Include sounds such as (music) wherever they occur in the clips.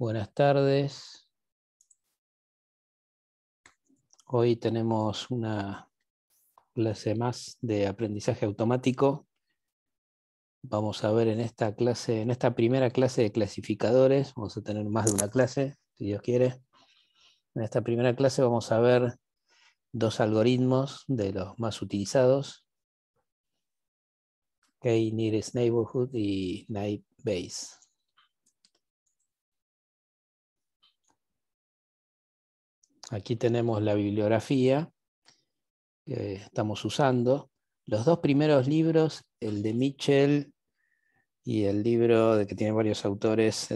Buenas tardes. Hoy tenemos una clase más de aprendizaje automático. Vamos a ver en esta clase, en esta primera clase de clasificadores, vamos a tener más de una clase, si Dios quiere. En esta primera clase vamos a ver dos algoritmos de los más utilizados, K-Nearest Neighborhood y Naive Base. Aquí tenemos la bibliografía que estamos usando. Los dos primeros libros, el de Mitchell y el libro de que tiene varios autores,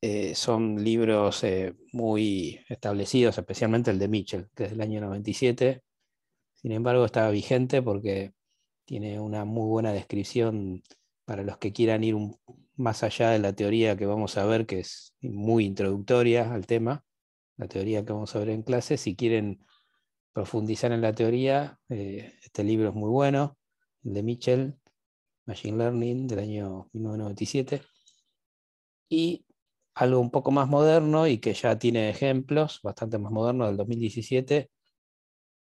eh, son libros eh, muy establecidos, especialmente el de Mitchell, que es del año 97. Sin embargo, está vigente porque tiene una muy buena descripción para los que quieran ir más allá de la teoría que vamos a ver, que es muy introductoria al tema la teoría que vamos a ver en clase. Si quieren profundizar en la teoría, eh, este libro es muy bueno, el de Mitchell, Machine Learning, del año 1997. Y algo un poco más moderno y que ya tiene ejemplos, bastante más moderno, del 2017,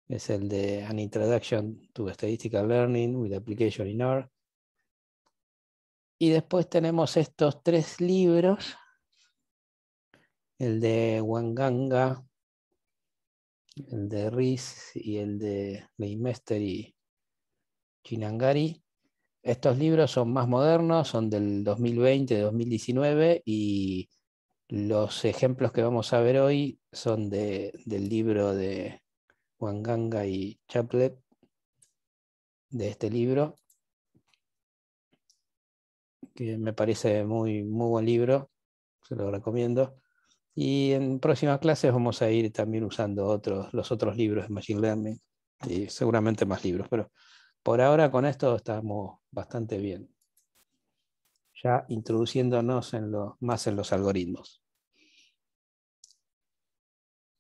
es el de An Introduction to Statistical Learning with Application in R. Y después tenemos estos tres libros el de Wanganga, el de Riz y el de Leimester y Chinangari. Estos libros son más modernos, son del 2020-2019 y los ejemplos que vamos a ver hoy son del libro de Wanganga y Chaplet, de este libro, que me parece muy, muy buen libro, se lo recomiendo. Y en próximas clases vamos a ir también usando otros, los otros libros de Machine Learning y seguramente más libros, pero por ahora con esto estamos bastante bien. Ya introduciéndonos más en los algoritmos.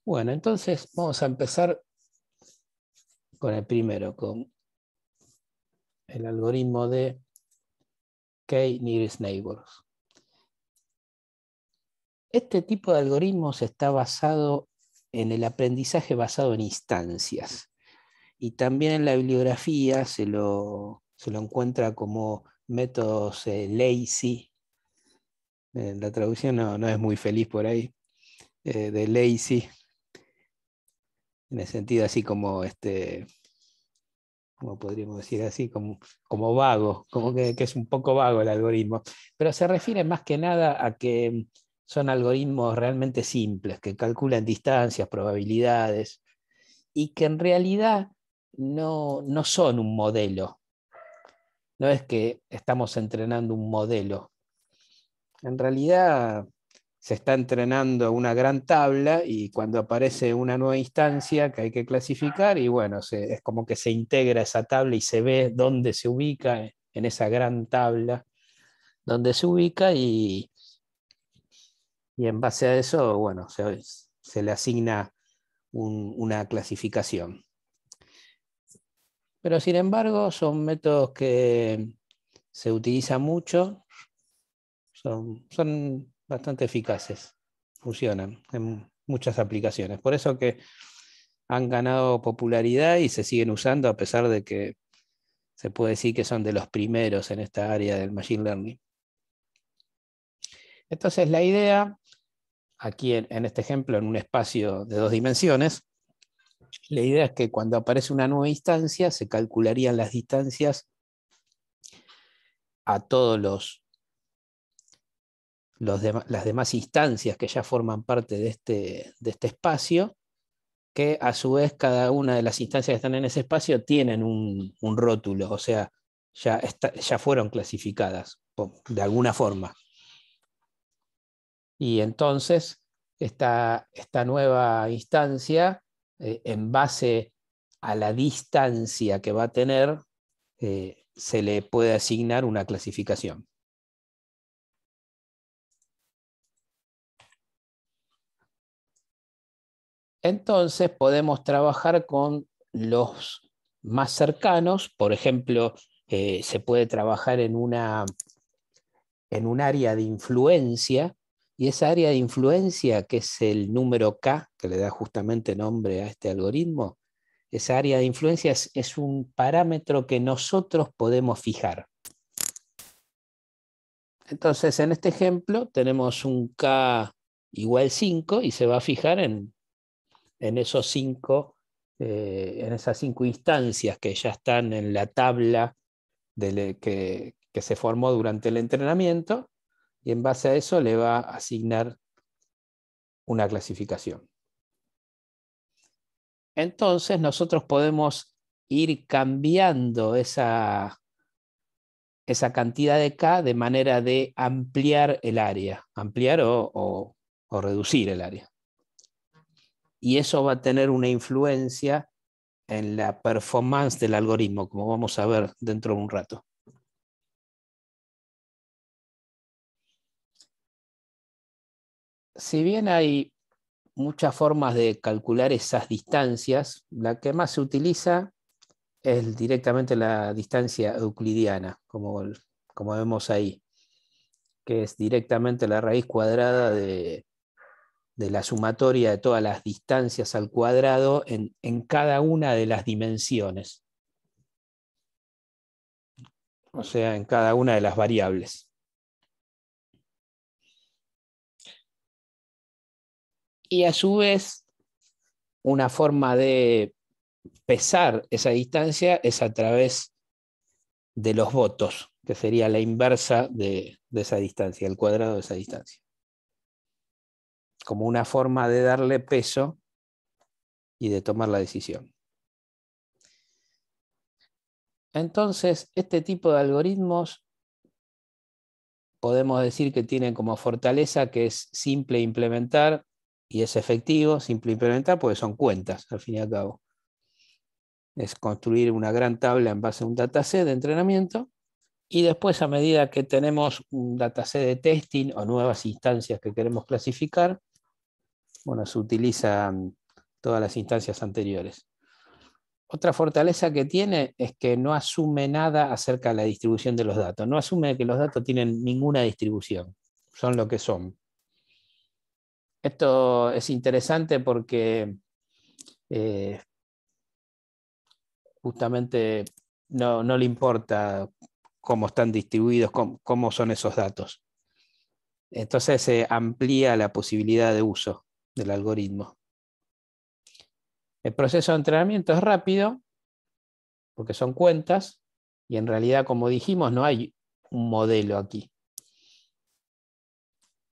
Bueno, entonces vamos a empezar con el primero, con el algoritmo de K-Nearest Neighbors. Este tipo de algoritmos está basado en el aprendizaje basado en instancias. Y también en la bibliografía se lo, encuentra como métodos eh, lazy. Eh, la traducción no, es muy feliz por ahí, eh, de lazy, en el sentido así como, este, como podríamos decir así, como, como vago, como que, es un poco vago el algoritmo. Pero se refiere más que nada a que son algoritmos realmente simples que calculan distancias, probabilidades y que en realidad no, no son un modelo. No es que estamos entrenando un modelo. En realidad se está entrenando una gran tabla y cuando aparece una nueva instancia que hay que clasificar y bueno, es como que se integra esa tabla y se ve dónde se ubica en esa gran tabla, dónde se ubica y, y en base a eso, bueno, se, le asigna una clasificación. Pero sin embargo, son métodos que se utilizan mucho, son, son bastante eficaces, funcionan en muchas aplicaciones. Por eso que han ganado popularidad y se siguen usando a pesar de que se puede decir que son de los primeros en esta área del Machine Learning. Entonces la idea aquí en, este ejemplo, en un espacio de dos dimensiones, la idea es que cuando aparece una nueva instancia, se calcularían las distancias a todos los, las demás instancias que ya forman parte de este, de este espacio, que a su vez cada una de las instancias que están en ese espacio tienen un, rótulo, o sea, ya, ya fueron clasificadas de alguna forma. Y entonces esta, esta nueva instancia, eh, en base a la distancia que va a tener, eh, se le puede asignar una clasificación. Entonces podemos trabajar con los más cercanos, por ejemplo, eh, se puede trabajar en, una, en un área de influencia Y esa área de influencia, que es el número K, que le da justamente nombre a este algoritmo, esa área de influencia es, un parámetro que nosotros podemos fijar. Entonces, en este ejemplo tenemos un K igual 5 y se va a fijar en, esos cinco, eh, en esas cinco instancias que ya están en la tabla que, que se formó durante el entrenamiento y en base a eso le va a asignar una clasificación. Entonces nosotros podemos ir cambiando esa, esa cantidad de K de manera de ampliar el área, ampliar o, reducir el área. Y eso va a tener una influencia en la performance del algoritmo, como vamos a ver dentro de un rato. Si bien hay muchas formas de calcular esas distancias. La que más se utiliza es directamente la distancia euclidiana, como, como vemos ahí, que es directamente la raíz cuadrada de, la sumatoria de todas las distancias al cuadrado en, en cada una de las dimensiones. O sea, en cada una de las variables. Y a su vez, una forma de pesar esa distancia es a través de los votos, que sería la inversa de, esa distancia, el cuadrado de esa distancia. Como una forma de darle peso y de tomar la decisión. Entonces, este tipo de algoritmos podemos decir que tienen como fortaleza que es simple implementar y es efectivo, simple implementar, porque son cuentas, al fin y al cabo. Es construir una gran tabla en base a un dataset de entrenamiento y después a medida que tenemos un dataset de testing o nuevas instancias que queremos clasificar, bueno, se utilizan todas las instancias anteriores. Otra fortaleza que tiene es que no asume nada acerca de la distribución de los datos. No asume que los datos tienen ninguna distribución, son lo que son. Esto es interesante porque eh, justamente no, le importa cómo están distribuidos, cómo, son esos datos. Entonces se amplía la posibilidad de uso del algoritmo. El proceso de entrenamiento es rápido, porque son cuentas, y en realidad, como dijimos, no hay un modelo aquí.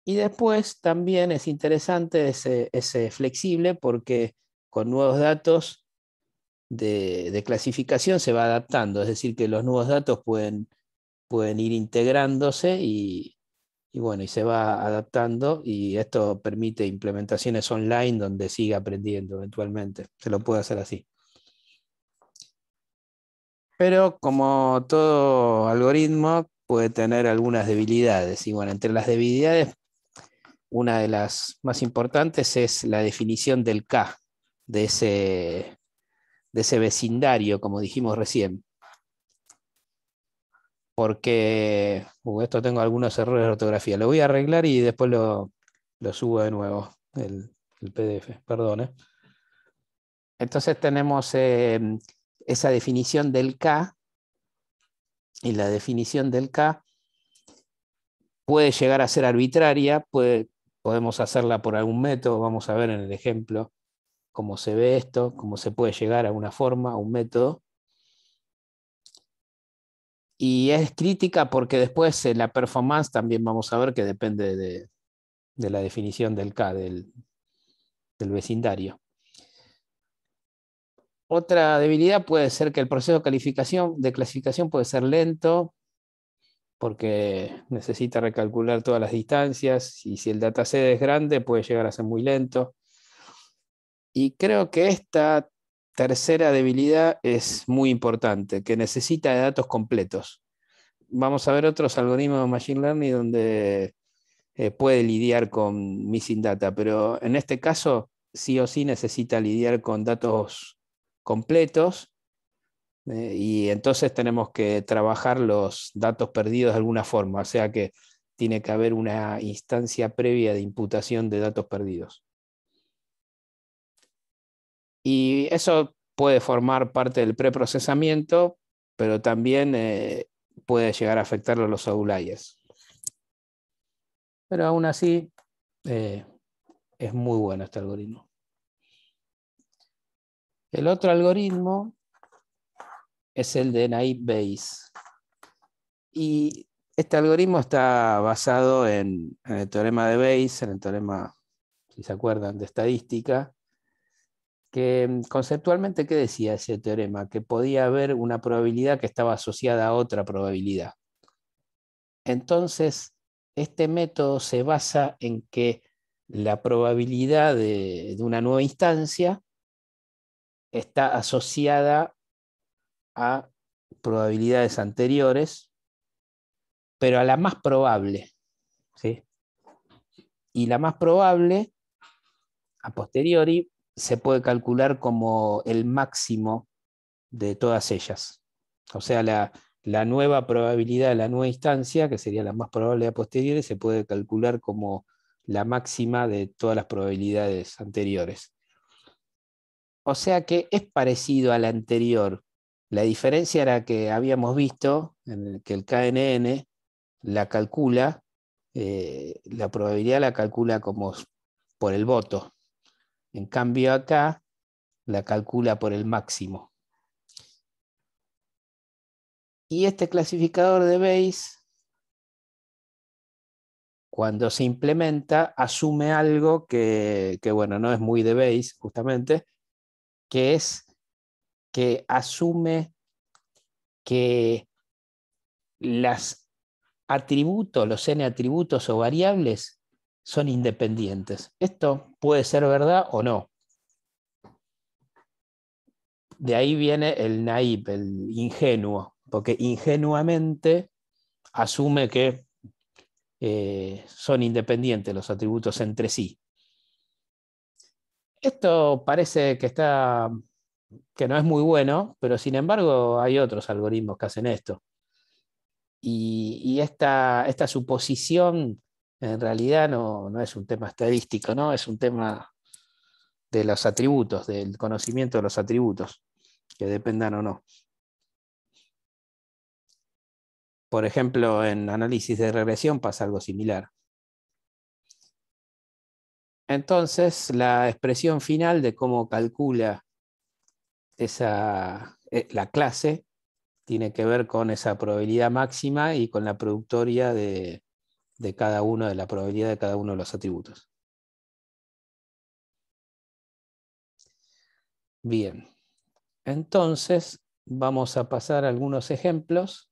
Y después también es interesante ese, flexible porque con nuevos datos de, clasificación se va adaptando, es decir, que los nuevos datos pueden, pueden ir integrándose y, bueno, y se va adaptando y esto permite implementaciones online donde siga aprendiendo eventualmente. Se lo puede hacer así. Pero como todo algoritmo puede tener algunas debilidades y bueno, entre las debilidades una de las más importantes es la definición del K, de ese, de ese vecindario, como dijimos recién. Porque uh, esto tengo algunos errores de ortografía. Lo voy a arreglar y después lo, subo de nuevo, el, PDF, perdón. ¿eh? Entonces tenemos eh, esa definición del K, y la definición del K puede llegar a ser arbitraria, puede, podemos hacerla por algún método, vamos a ver en el ejemplo cómo se ve esto, cómo se puede llegar a una forma, a un método. Y es crítica porque después la performance también vamos a ver que depende de, la definición del K, del, vecindario. Otra debilidad puede ser que el proceso calificación, de clasificación puede ser lento, porque necesita recalcular todas las distancias y si el dataset es grande puede llegar a ser muy lento. Y creo que esta tercera debilidad es muy importante, que necesita de datos completos. Vamos a ver otros algoritmos de Machine Learning donde eh, puede lidiar con missing data, pero en este caso sí o sí necesita lidiar con datos completos eh, y entonces tenemos que trabajar los datos perdidos de alguna forma. O sea que tiene que haber una instancia previa de imputación de datos perdidos. Y eso puede formar parte del preprocesamiento, pero también eh, puede llegar a afectar a los outliers. Pero aún así, eh, es muy bueno este algoritmo. El otro algoritmo es el de naive Bayes. Y este algoritmo está basado en, el teorema de Bayes, en el teorema, si se acuerdan, de estadística, que mm, conceptualmente, ¿qué decía ese teorema? Que podía haber una probabilidad que estaba asociada a otra probabilidad. Entonces, este método se basa en que la probabilidad de, una nueva instancia está asociada a probabilidades anteriores, pero a la más probable. ¿sí? Y la más probable, a posteriori, se puede calcular como el máximo de todas ellas. O sea, la, la nueva probabilidad de la nueva instancia, que sería la más probable a posteriori, se puede calcular como la máxima de todas las probabilidades anteriores. O sea que es parecido a la anterior. La diferencia era que habíamos visto en que el KNN la calcula, eh, la probabilidad la calcula como por el voto. En cambio acá la calcula por el máximo. Y este clasificador de Bayes, cuando se implementa, asume algo que, bueno, no es muy de Bayes, justamente, que es que asume que los atributos, los n atributos o variables, son independientes. Esto puede ser verdad o no. De ahí viene el naive, el ingenuo porque ingenuamente asume que eh, son independientes los atributos entre sí. Esto parece que, está, que no es muy bueno, pero sin embargo hay otros algoritmos que hacen esto. Y, esta, esta, suposición en realidad no, no, es un tema estadístico, ¿no? es un tema de los atributos, del conocimiento de los atributos, que dependan o no. Por ejemplo, en análisis de regresión pasa algo similar. Entonces, la expresión final de cómo calcula esa, eh, la clase tiene que ver con esa probabilidad máxima y con la productoria de, de cada uno, de la probabilidad de cada uno de los atributos. Bien, entonces vamos a pasar algunos ejemplos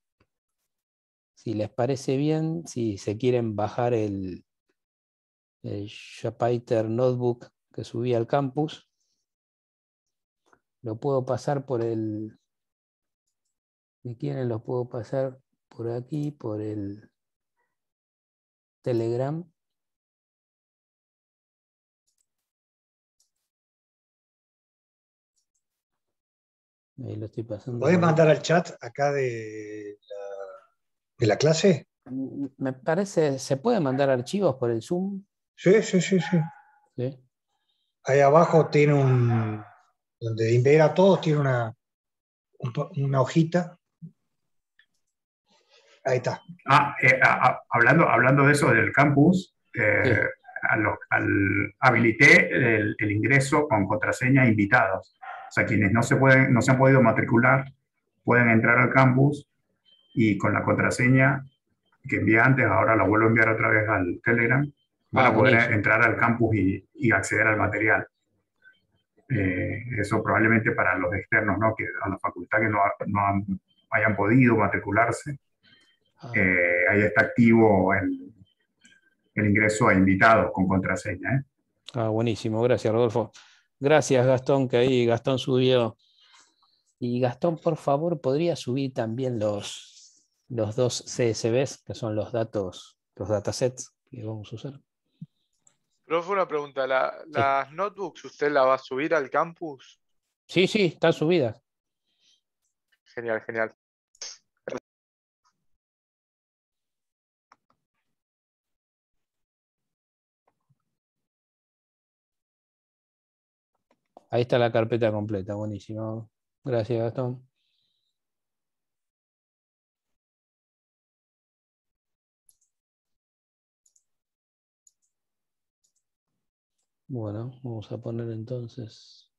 si les parece bien, si se quieren bajar el, el Notebook que subí al campus, lo puedo pasar por el... Si quieren, lo puedo pasar por aquí, por el Telegram. Ahí lo estoy pasando. ¿Podés mandar al chat acá de ¿De la clase? Mm, me parece, ¿se puede mandar archivos por el Zoom? Sí, sí, sí, sí. Ahí abajo tiene un, donde integra a todos, tiene una, una hojita. Ahí está. Ah, eh, hablando, hablando de eso del campus, eh, al, habilité el, el, ingreso con contraseña invitados. O sea, quienes no se, pueden, no se han podido matricular pueden entrar al campus y con la contraseña que envié antes, ahora la vuelvo a enviar otra vez al Telegram, para ah, poder entrar al campus y, y acceder al material. Eh, eso probablemente para los externos, ¿no? que a la facultad que no, no hayan podido matricularse, ah. eh, ahí está activo el, el, ingreso a invitados con contraseña. ¿eh? Ah, buenísimo, gracias Rodolfo. Gracias Gastón, que ahí Gastón subió. Y Gastón, por favor, podría subir también los, los dos CSVs, que son los datos, los datasets que vamos a usar. Profe, una pregunta. ¿Las notebooks usted las va a subir al campus? Sí, sí, están subidas. Genial, genial. Ahí está la carpeta completa, buenísimo. Gracias, Gastón. Bueno, vamos a poner entonces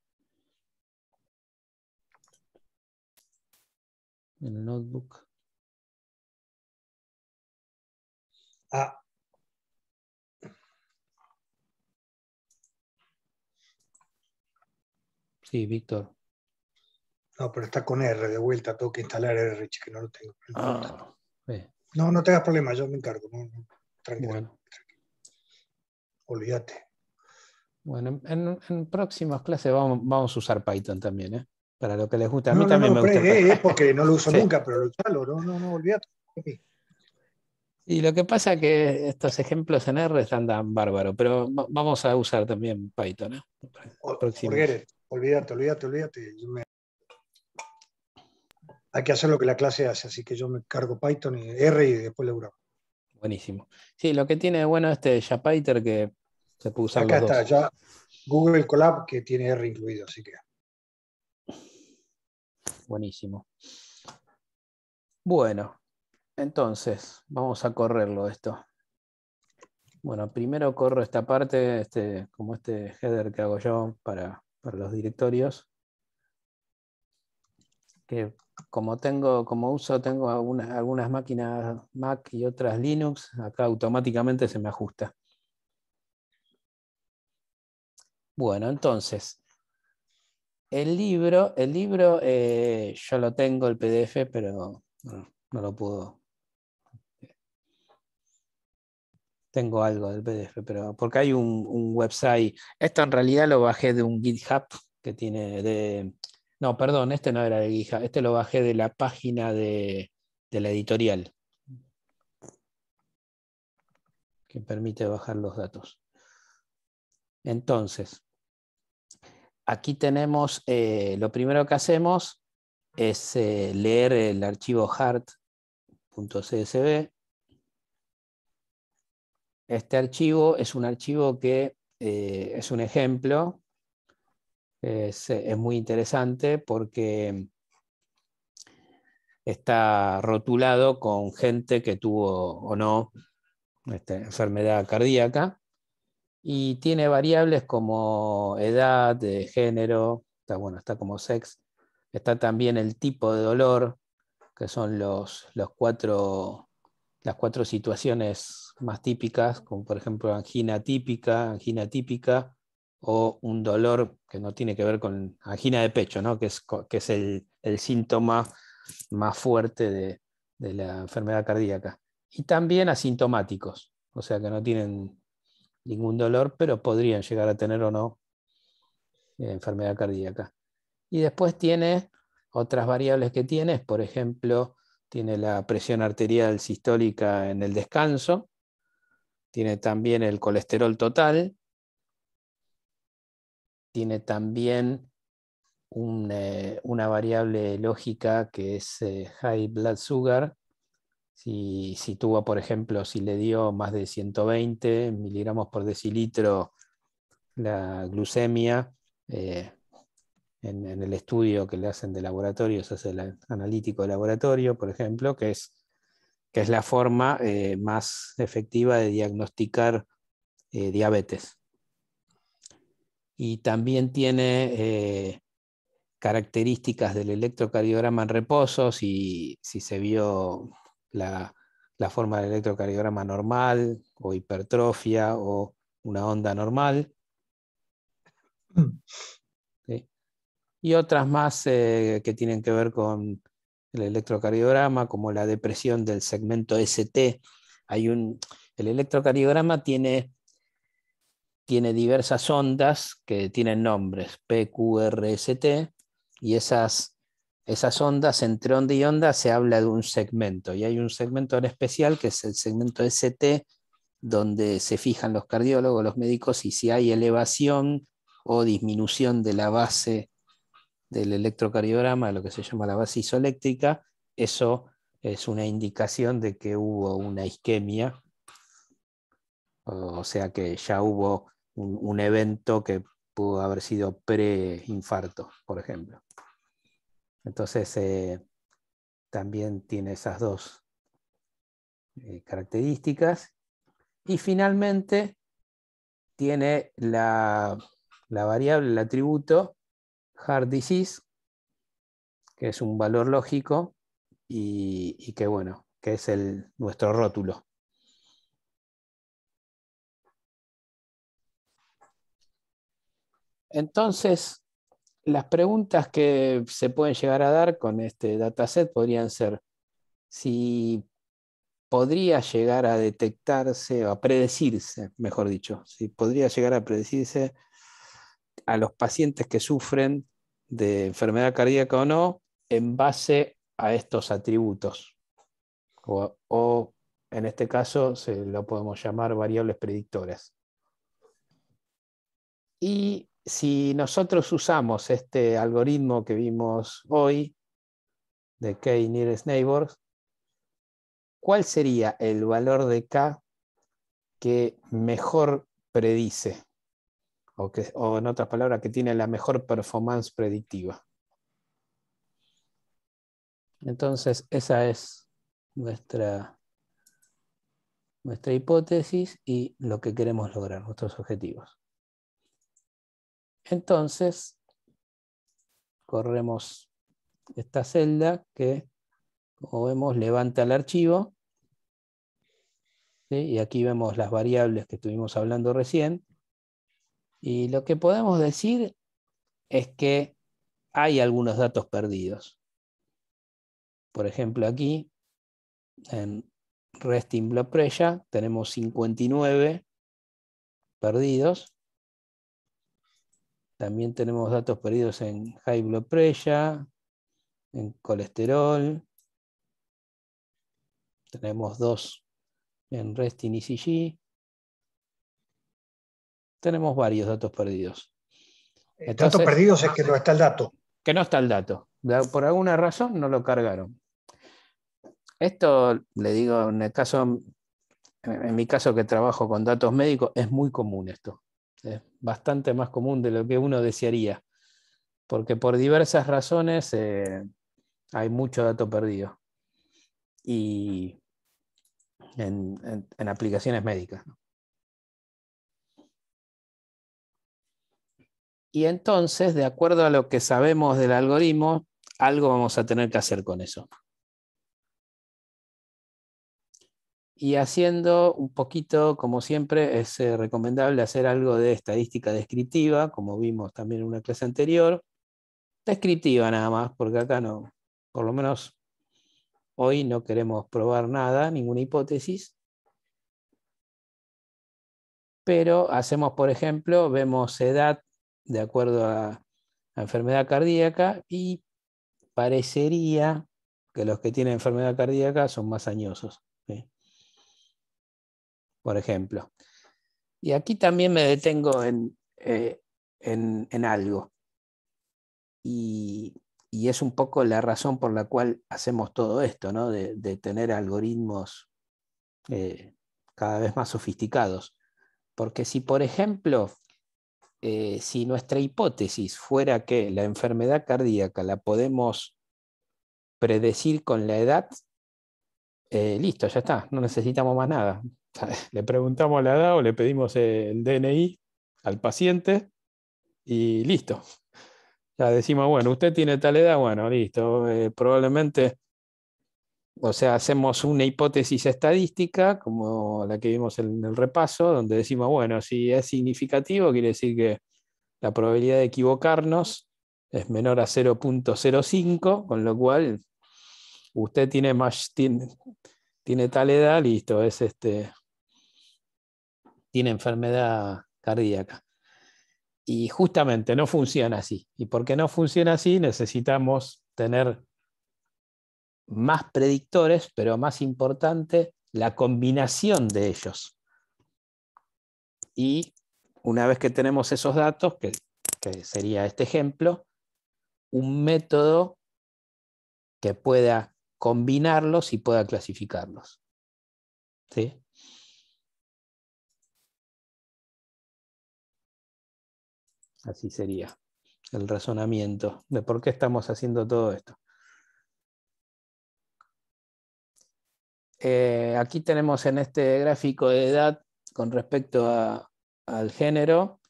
en el notebook. Ah. Sí, Víctor. No, pero está con R de vuelta, tengo que instalar R, que no lo tengo. Ah, no, no tengas problema, yo me encargo. Tranquilo. Bueno. Olvídate. Bueno, en, próximas clases vamos, vamos, a usar Python también, ¿eh? Para lo que les gusta. A mí no, también me gusta. Es porque no lo (laughs) uso nunca, pero lo usalo, no, no, no, olvídate. Y lo que pasa es que estos ejemplos en R están tan bárbaros, pero vamos a usar también Python. ¿eh? olvídate, olvídate, olvídate. Hay que hacer lo que la clase hace, así que yo me cargo Python y R y después lo Buenísimo. Sí, lo que tiene bueno este Japyter que se Acá está, ya Google Colab que tiene R incluido, así que. Buenísimo. Bueno, entonces, vamos a correrlo esto. Bueno, primero corro esta parte, este, como este header que hago yo para, los directorios. Que como tengo, como uso, tengo algunas máquinas Mac y otras Linux, acá automáticamente se me ajusta. Bueno, entonces, el libro, el libro eh, yo lo tengo, el PDF, pero no lo puedo tengo algo del PDF, pero porque hay un, website. Esto en realidad lo bajé de un GitHub que tiene de. No, perdón, este no era de GitHub, este lo bajé de la página de, de la editorial. Que permite bajar los datos. Entonces, aquí tenemos, eh, lo primero que hacemos es eh, leer el archivo hard.csv este archivo es un archivo que eh, es un ejemplo, es, muy interesante porque está rotulado con gente que tuvo o no esta enfermedad cardíaca y tiene variables como edad, de género, está, bueno, está como sex, está también el tipo de dolor, que son los, los cuatro, las cuatro situaciones más típicas, como por ejemplo angina típica, angina típica, o un dolor que no tiene que ver con angina de pecho, ¿no? que es, que es el, síntoma más fuerte de, la enfermedad cardíaca. Y también asintomáticos, o sea que no tienen ningún dolor, pero podrían llegar a tener o no eh, enfermedad cardíaca. Y después tiene otras variables que tiene, por ejemplo, tiene la presión arterial sistólica en el descanso, tiene también el colesterol total, tiene también eh, una variable lógica que es eh, high blood sugar. Si, tuvo, por ejemplo, si le dio más de 120 miligramos por decilitro la glucemia, eh, en, el estudio que le hacen de laboratorio, se hace el analítico de laboratorio, por ejemplo, que es que es la forma eh, más efectiva de diagnosticar eh, diabetes. Y también tiene características del electrocardiograma en reposo, si, si se vio la, forma del electrocardiograma normal o hipertrofia o una onda normal. (clears throat) Y otras más que tienen que ver con el electrocardiograma, como la depresión del segmento ST. Hay un, el electrocardiograma tiene, tiene diversas ondas que tienen nombres, P, Q, R, S, T, y esas, esas ondas, entre onda y onda, se habla de un segmento, y hay un segmento en especial que es el segmento ST, donde se fijan los cardiólogos, los médicos, y si hay elevación o disminución de la base del electrocardiograma, lo que se llama la base isoeléctrica, eso es una indicación de que hubo una isquemia, o sea que ya hubo un, evento que pudo haber sido pre-infarto, por ejemplo. Entonces, eh, también tiene esas dos eh, características. Y finalmente, tiene la, variable, el atributo heart disease, que es un valor lógico y, que bueno, que es el, nuestro rótulo. Entonces, las preguntas que se pueden llegar a dar con este dataset podrían ser si podría llegar a detectarse o a predecirse, mejor dicho, si podría llegar a predecirse a los pacientes que sufren de enfermedad cardíaca o no en base a estos atributos. O, en este caso se lo podemos llamar variables predictoras. Y si nosotros usamos este algoritmo que vimos hoy de K nearest neighbors, ¿cuál sería el valor de K que mejor predice? O, en otras palabras, que tiene la mejor performance predictiva. Entonces, esa es nuestra, nuestra hipótesis y lo que queremos lograr, nuestros objetivos. Entonces, corremos esta celda que, como vemos, levanta el archivo. Y aquí vemos las variables que estuvimos hablando recién. Y lo que podemos decir es que hay algunos datos perdidos. Por ejemplo, aquí, en Resting Blood Pressure, tenemos 59 perdidos también tenemos datos perdidos en high blood pressure, en colesterol. Tenemos dos en resting ECG. Tenemos varios datos perdidos. datos perdidos es que no está el dato. Que no está el dato. Por alguna razón no lo cargaron. Esto, le digo, en el caso, en mi caso que trabajo con datos médicos, es muy común esto. Es bastante más común de lo que uno desearía, porque por diversas razones eh, hay mucho dato perdido. Y en, aplicaciones médicas. Y entonces, de acuerdo a lo que sabemos del algoritmo, algo vamos a tener que hacer con eso. Y haciendo un poquito, como siempre, es eh, recomendable hacer algo de estadística descriptiva, como vimos también en una clase anterior. Descriptiva nada más, porque acá no, por lo menos hoy no queremos probar nada, ninguna hipótesis. Pero hacemos, por ejemplo, vemos edad de acuerdo a, a enfermedad cardíaca y parecería que los que tienen enfermedad cardíaca son más añosos por ejemplo. Y aquí también me detengo en, eh, algo. Y, es un poco la razón por la cual hacemos todo esto, ¿no? de, tener algoritmos eh, cada vez más sofisticados. Porque si, por ejemplo, eh, si nuestra hipótesis fuera que la enfermedad cardíaca la podemos predecir con la edad, listo, ya está, no necesitamos más nada. (laughs) Le preguntamos la edad o le pedimos el DNI al paciente y listo. Ya decimos, bueno, usted tiene tal edad, bueno, listo. Eh, probablemente, o sea, hacemos una hipótesis estadística, como la que vimos en el repaso, donde decimos, bueno, si es significativo, quiere decir que la probabilidad de equivocarnos es menor a 0.05, con lo cual usted tiene más, tiene, tiene tal edad, listo, es este, tiene enfermedad cardíaca. Y justamente no funciona así. Y porque no funciona así, necesitamos tener más predictores, pero más importante, la combinación de ellos. Y una vez que tenemos esos datos, que, sería este ejemplo, un método que pueda combinarlos y pueda clasificarlos. ¿Sí? Así sería el razonamiento de por qué estamos haciendo todo esto. Eh, aquí tenemos en este gráfico de edad con respecto al género,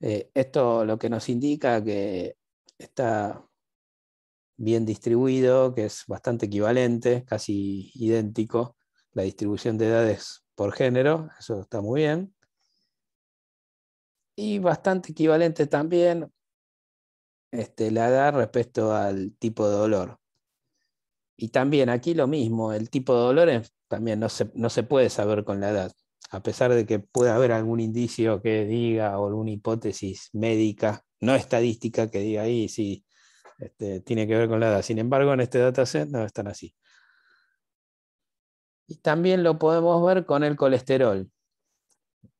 eh, esto lo que nos indica que está bien distribuido, que es bastante equivalente, casi idéntico, la distribución de edades por género, eso está muy bien. Y bastante equivalente también este, la edad respecto al tipo de dolor. Y también aquí lo mismo, el tipo de dolor también no se, no se puede saber con la edad, a pesar de que pueda haber algún indicio que diga o alguna hipótesis médica, no estadística, que diga ahí si este, tiene que ver con la edad. Sin embargo, en este dataset no están así. Y también lo podemos ver con el colesterol.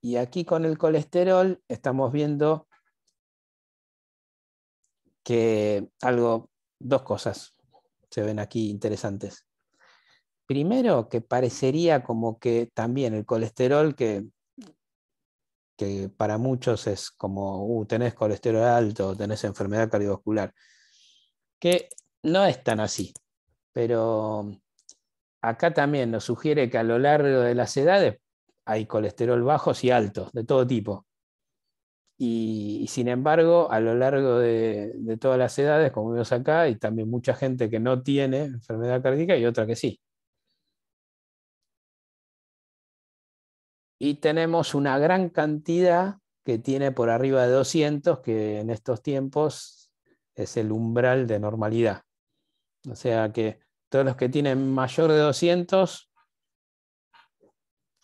Y aquí con el colesterol estamos viendo que algo, dos cosas se ven aquí interesantes. Primero, que parecería como que también el colesterol, que, que para muchos es como, uh, tenés colesterol alto, tenés enfermedad cardiovascular, que no es tan así, pero acá también nos sugiere que a lo largo de las edades hay colesterol bajos y altos, de todo tipo. Y, sin embargo, a lo largo de, todas las edades, como vemos acá, hay también mucha gente que no tiene enfermedad cardíaca y otra que sí. Y tenemos una gran cantidad que tiene por arriba de 200, que en estos tiempos es el umbral de normalidad. O sea que todos los que tienen mayor de 200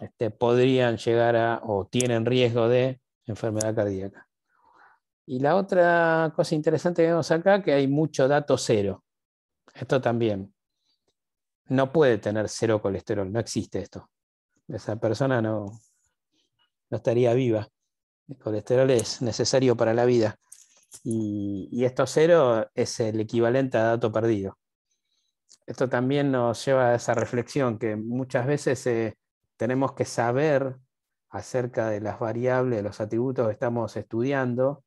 este, podrían llegar a o tienen riesgo de enfermedad cardíaca. Y la otra cosa interesante que vemos acá, que hay mucho dato cero. Esto también. No puede tener cero colesterol, no existe esto. Esa persona no, no estaría viva. El colesterol es necesario para la vida. Y, esto cero es el equivalente a dato perdido. Esto también nos lleva a esa reflexión que muchas veces eh, tenemos que saber acerca de las variables, los atributos que estamos estudiando,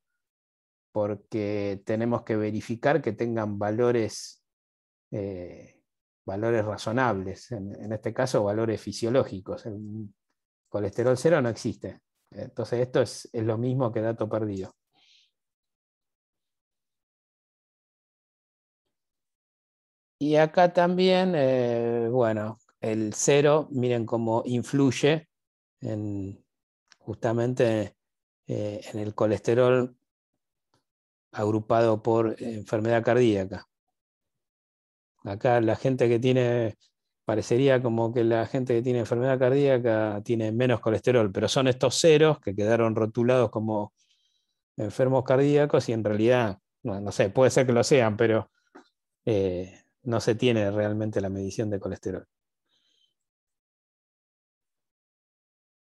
porque tenemos que verificar que tengan valores, eh, valores razonables, en, este caso valores fisiológicos. El colesterol cero no existe. Entonces esto es, lo mismo que dato perdido. Y acá también, eh, bueno, el cero, miren cómo influye en, justamente eh, en el colesterol agrupado por enfermedad cardíaca. Acá la gente que tiene, parecería como que la gente que tiene enfermedad cardíaca tiene menos colesterol, pero son estos ceros que quedaron rotulados como enfermos cardíacos y en realidad, no, sé, puede ser que lo sean, pero eh, no se tiene realmente la medición de colesterol.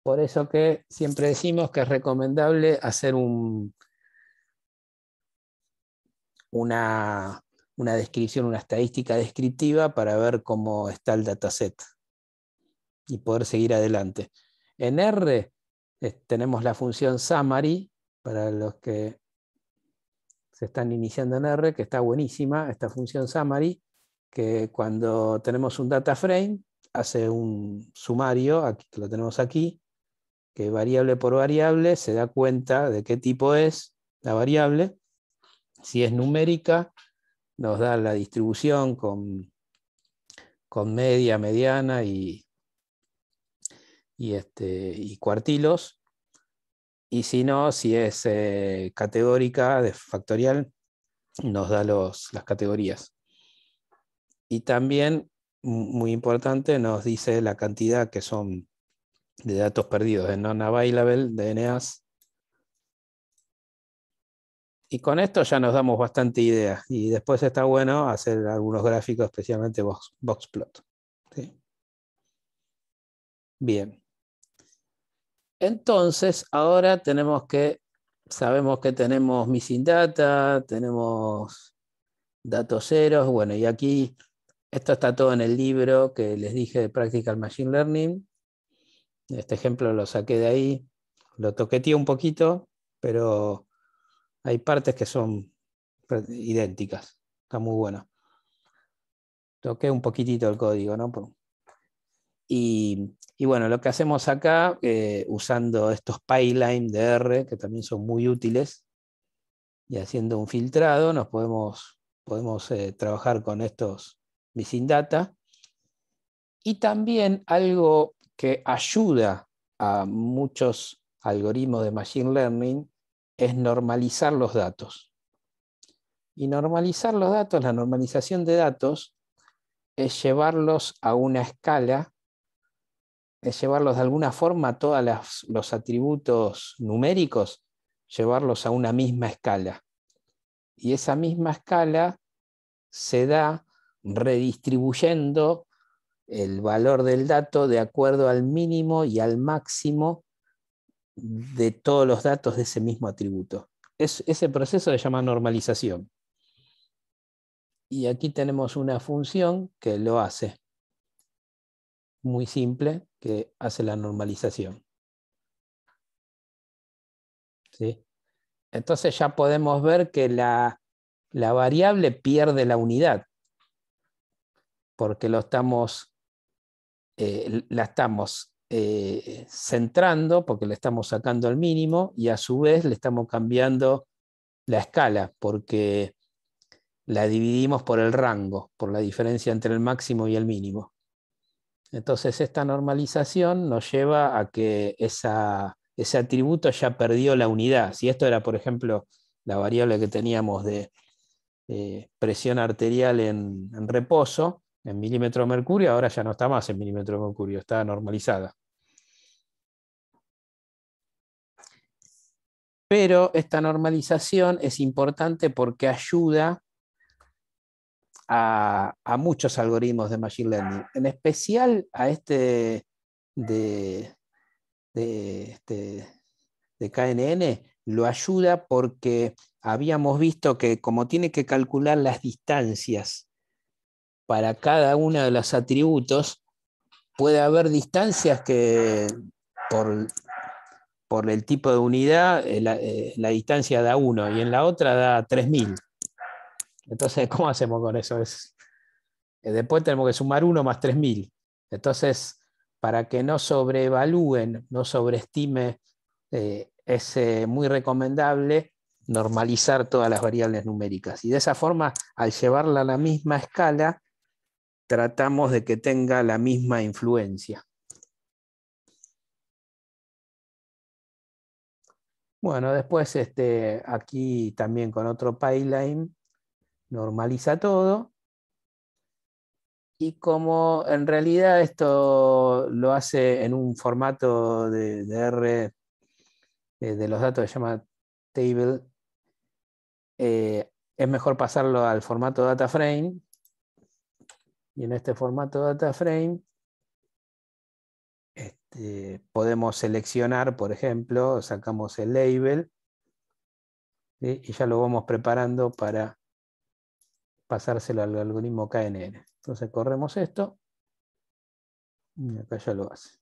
Por eso que siempre decimos que es recomendable hacer un, una, descripción, una estadística descriptiva para ver cómo está el dataset y poder seguir adelante. En R tenemos la función summary para los que se están iniciando en R, que está buenísima, esta función summary, que cuando tenemos un data frame hace un sumario, aquí lo tenemos aquí, que variable por variable se da cuenta de qué tipo es la variable. Si es numérica, nos da la distribución con, con media, mediana y, y, este, y cuartilos. Y si no, si es eh, categórica de factorial, nos da los, las categorías. Y también, muy importante, nos dice la cantidad que son de datos perdidos, de non-available, DNAs. Y con esto ya nos damos bastante idea. Y después está bueno hacer algunos gráficos, especialmente box, boxplot. Bien. Entonces, ahora tenemos que, sabemos que tenemos missing data, tenemos datos ceros. Bueno, y aquí, esto está todo en el libro que les dije de Practical Machine Learning. Este ejemplo lo saqué de ahí, lo toqueteé un poquito, pero hay partes que son idénticas. Está muy bueno. Toqué un poquitito el código, ¿no? Y, bueno, lo que hacemos acá, eh, usando estos pipeline de R, que también son muy útiles, y haciendo un filtrado, nos podemos, podemos eh, trabajar con estos missing data. Y también algo que ayuda a muchos algoritmos de Machine Learning es normalizar los datos. Y normalizar los datos, la normalización de datos, es llevarlos a una escala, es llevarlos de alguna forma a todos los atributos numéricos, llevarlos a una misma escala. Y esa misma escala se da redistribuyendo el valor del dato de acuerdo al mínimo y al máximo de todos los datos de ese mismo atributo. Es, ese proceso se llama normalización. Y aquí tenemos una función que lo hace. Muy simple, que hace la normalización. ¿Sí? Entonces ya podemos ver que la, la variable pierde la unidad, porque lo estamos, eh, la estamos eh, centrando, porque le estamos sacando al mínimo, y a su vez le estamos cambiando la escala, porque la dividimos por el rango, por la diferencia entre el máximo y el mínimo. Entonces esta normalización nos lleva a que ese atributo ya perdió la unidad. Si esto era, por ejemplo, la variable que teníamos de eh, presión arterial en, reposo, en milímetro de mercurio, ahora ya no está más en milímetro de mercurio, está normalizada. Pero esta normalización es importante porque ayuda a, muchos algoritmos de Machine Learning, en especial a este de, de, este, de KNN, lo ayuda porque habíamos visto que como tiene que calcular las distancias para cada uno de los atributos, puede haber distancias que por, por el tipo de unidad, eh, eh, la, distancia da 1 y en la otra da 3000. Entonces, ¿cómo hacemos con eso? Es, eh, después tenemos que sumar 1 más 3000. Entonces, para que no sobrevalúen, no sobreestime, es muy recomendable normalizar todas las variables numéricas. Y de esa forma, al llevarla a la misma escala, tratamos de que tenga la misma influencia. Bueno, después este, aquí también con otro pipeline normaliza todo. Y como en realidad esto lo hace en un formato de, R eh, de los datos que se llama table, eh, es mejor pasarlo al formato data frame. Y en este formato data frame este, podemos seleccionar, por ejemplo, sacamos el label y ya lo vamos preparando para pasárselo al algoritmo KNN. Entonces corremos esto y acá ya lo hace.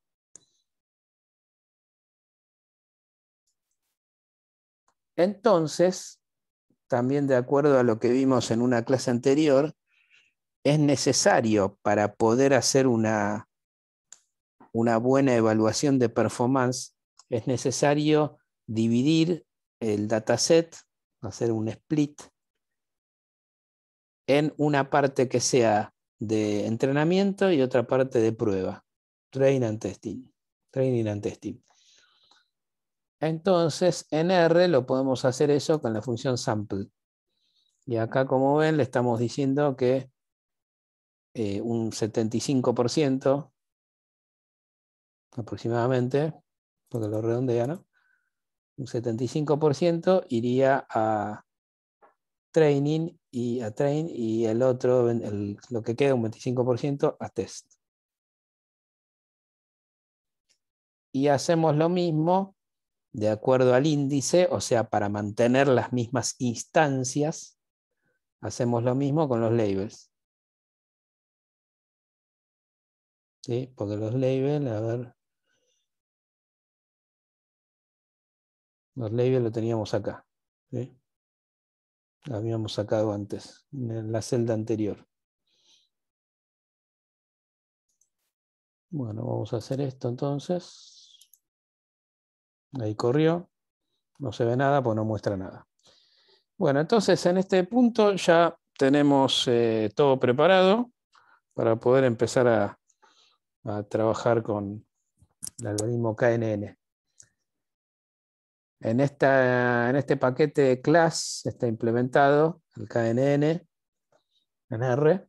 Entonces, también de acuerdo a lo que vimos en una clase anterior, es necesario para poder hacer una una buena evaluación de performance, es necesario dividir el dataset, hacer un split, en una parte que sea de entrenamiento y otra parte de prueba. Train and testing. Training and testing. Entonces, en R lo podemos hacer eso con la función sample. Y acá, como ven, le estamos diciendo que eh, un 75% aproximadamente, porque lo redondea, ¿no? Un 75% iría a training y a train y el otro, lo que queda, un 25% a test. Y hacemos lo mismo de acuerdo al índice, o sea, para mantener las mismas instancias, hacemos lo mismo con los labels. ¿Sí? Porque los labels, a ver, Los labels lo teníamos acá. La habíamos sacado antes, en la celda anterior. Bueno, vamos a hacer esto entonces. Ahí corrió. No se ve nada, pues no muestra nada. Bueno, entonces en este punto ya tenemos eh, todo preparado para poder empezar a, a trabajar con el algoritmo KNN. En, esta, en este paquete class está implementado el KNN en R.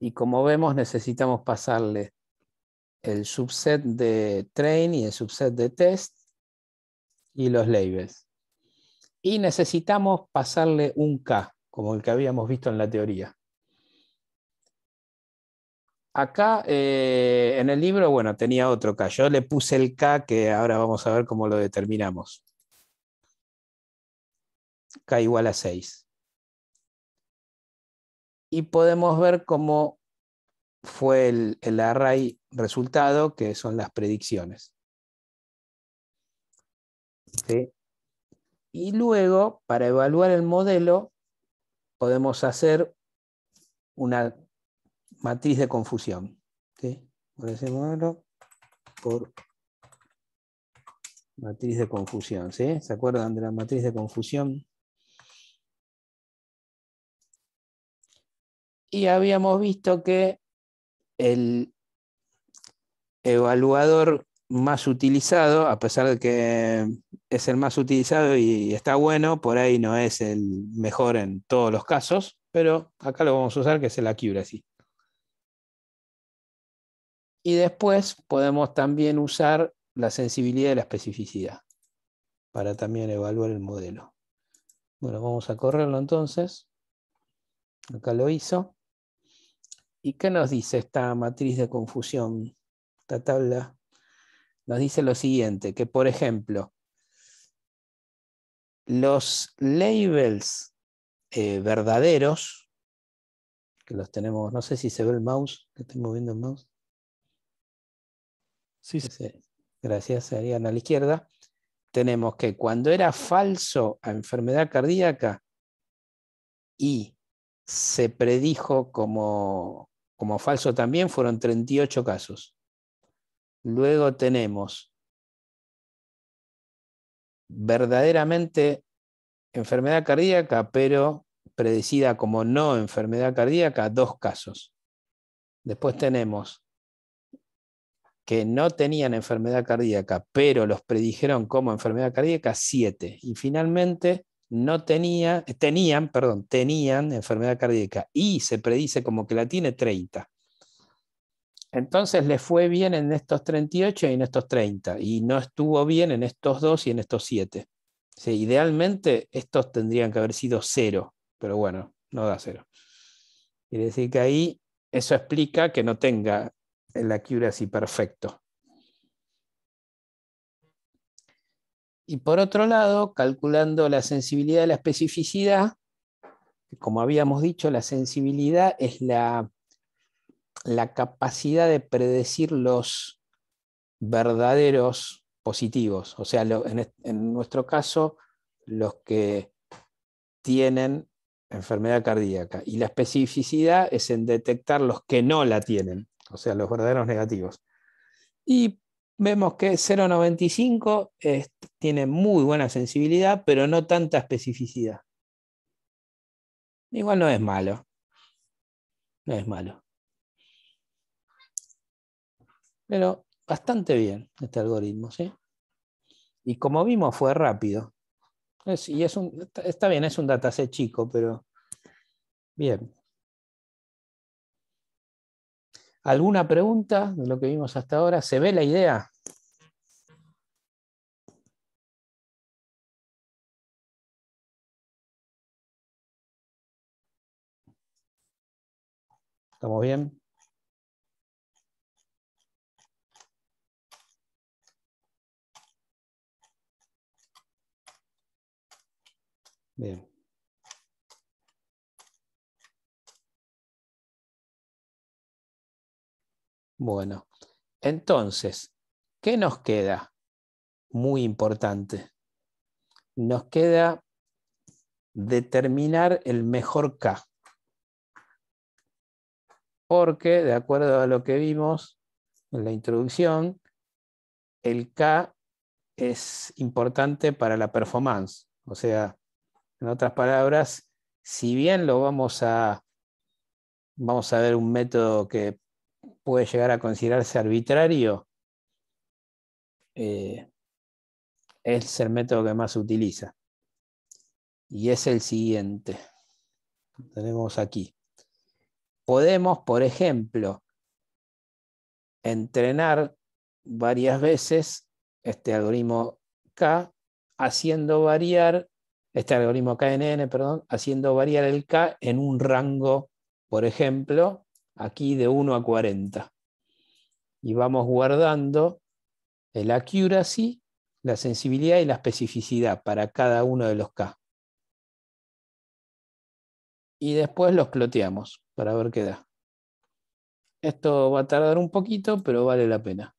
Y como vemos, necesitamos pasarle el subset de train y el subset de test y los labels. Y necesitamos pasarle un K, como el que habíamos visto en la teoría. Acá eh, en el libro, bueno, tenía otro K. Yo le puse el K que ahora vamos a ver cómo lo determinamos. K igual a 6. Y podemos ver cómo fue el, el array resultado, que son las predicciones. Y luego, para evaluar el modelo, podemos hacer una matriz de confusión. Por ese modelo, por matriz de confusión. ¿sí? ¿Se acuerdan de la matriz de confusión? Y habíamos visto que el evaluador más utilizado, a pesar de que es el más utilizado y está bueno, por ahí no es el mejor en todos los casos, pero acá lo vamos a usar, que es el accuracy. Y después podemos también usar la sensibilidad y la especificidad para también evaluar el modelo. Bueno, vamos a correrlo entonces. Acá lo hizo. ¿Y qué nos dice esta matriz de confusión? Esta tabla nos dice lo siguiente, que por ejemplo, los labels eh, verdaderos, que los tenemos, no sé si se ve el mouse, que estoy moviendo el mouse. Sí, sí. Gracias, serían a la izquierda. Tenemos que cuando era falso a enfermedad cardíaca y se predijo como, como falso también, fueron 38 casos. Luego tenemos verdaderamente enfermedad cardíaca, pero predecida como no enfermedad cardíaca, dos casos. Después tenemos que no tenían enfermedad cardíaca, pero los predijeron como enfermedad cardíaca, siete. Y finalmente no tenía, tenían, perdón, tenían enfermedad cardíaca y se predice como que la tiene 30. Entonces le fue bien en estos 38 y en estos 30, y no estuvo bien en estos dos y en estos 7. idealmente estos tendrían que haber sido cero, pero bueno, no da cero. Quiere decir que ahí eso explica que no tenga el accuracy perfecto. Y por otro lado, calculando la sensibilidad y la especificidad, como habíamos dicho, la sensibilidad es la la capacidad de predecir los verdaderos positivos, o sea, en, nuestro caso, los que tienen enfermedad cardíaca. Y la especificidad es en detectar los que no la tienen, o sea, los verdaderos negativos. Y vemos que 0,95 tiene muy buena sensibilidad, pero no tanta especificidad. Igual no es malo. No es malo. Pero bastante bien este algoritmo, ¿sí? Y como vimos, fue rápido. y es un, está bien, es un dataset chico, pero bien. ¿Alguna pregunta de lo que vimos hasta ahora? ¿Se ve la idea? ¿Estamos bien? Bien. Bueno, entonces, ¿qué nos queda? Muy importante. Nos queda determinar el mejor K. Porque, de acuerdo a lo que vimos en la introducción, el K es importante para la performance. O sea, en otras palabras, si bien lo vamos a, vamos a ver un método que puede llegar a considerarse arbitrario, eh, es el método que más se utiliza. Y es el siguiente. tenemos aquí. Podemos, por ejemplo, entrenar varias veces este algoritmo K haciendo variar, este algoritmo KNN, perdón, haciendo variar el K en un rango, por ejemplo, aquí de 1 a 40. Y vamos guardando el accuracy, la sensibilidad y la especificidad para cada uno de los K. Y después los ploteamos para ver qué da. Esto va a tardar un poquito, pero vale la pena.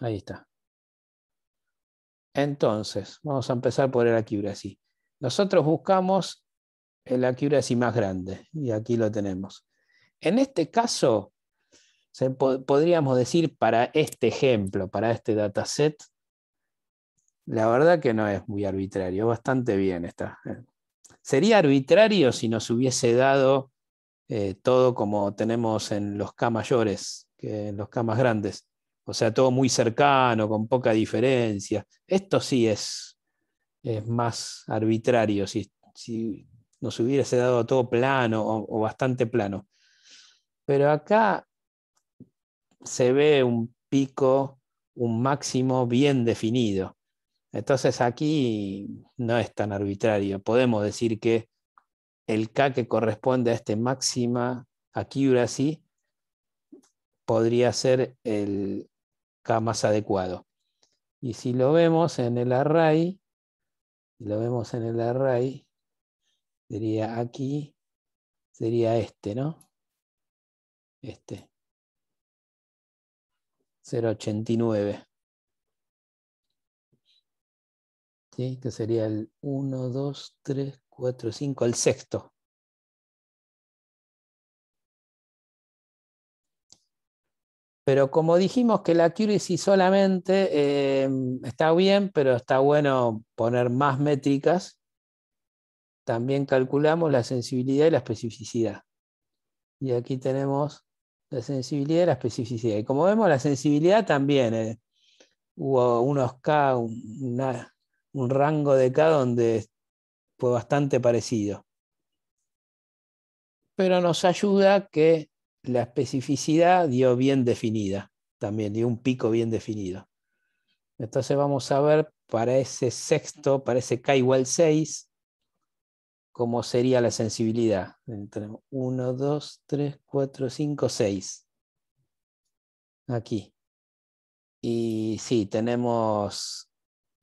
Ahí está. Entonces, vamos a empezar por el accuracy. Nosotros buscamos el accuracy más grande y aquí lo tenemos. En este caso, podríamos decir para este ejemplo, para este dataset, la verdad que no es muy arbitrario, bastante bien está. Sería arbitrario si nos hubiese dado eh, todo como tenemos en los K mayores, que en los K más grandes. O sea, todo muy cercano, con poca diferencia. Esto sí es, es más arbitrario, si, si, nos hubiese dado todo plano o, bastante plano. Pero acá se ve un pico, un máximo bien definido. Entonces aquí no es tan arbitrario. Podemos decir que el K que corresponde a este máxima accuracy podría ser el, más adecuado. Y si lo vemos en el array, lo vemos en el array, sería aquí, sería este, ¿no? Este. 0.89. ¿Sí? Que sería el 1, 2, 3, 4, 5, el sexto. Pero como dijimos que la accuracy solamente eh, está bien, pero está bueno poner más métricas, también calculamos la sensibilidad y la especificidad. Y aquí tenemos la sensibilidad y la especificidad. Y como vemos, la sensibilidad también. Eh, hubo unos K, un rango de K donde fue bastante parecido. Pero nos ayuda que la especificidad dio bien definida, también dio un pico bien definido. Entonces vamos a ver para ese sexto, para ese K igual 6, cómo sería la sensibilidad. Tenemos 1, 2, 3, 4, 5, 6. Aquí. Y sí, tenemos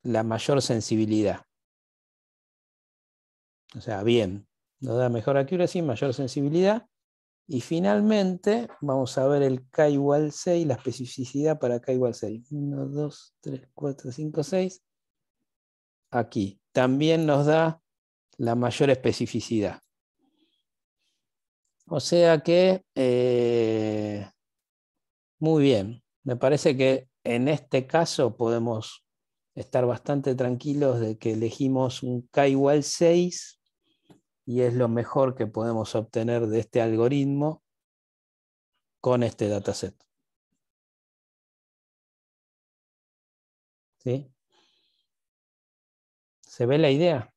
la mayor sensibilidad. O sea, bien. Nos da mejor accuracy, mayor sensibilidad. Y finalmente vamos a ver el K igual 6, la especificidad para K igual 6. 1, 2, 3, 4, 5, 6. Aquí. También nos da la mayor especificidad. O sea que, eh, muy bien, me parece que en este caso podemos estar bastante tranquilos de que elegimos un K igual 6 y es lo mejor que podemos obtener de este algoritmo con este dataset. ¿Sí? ¿Se ve la idea?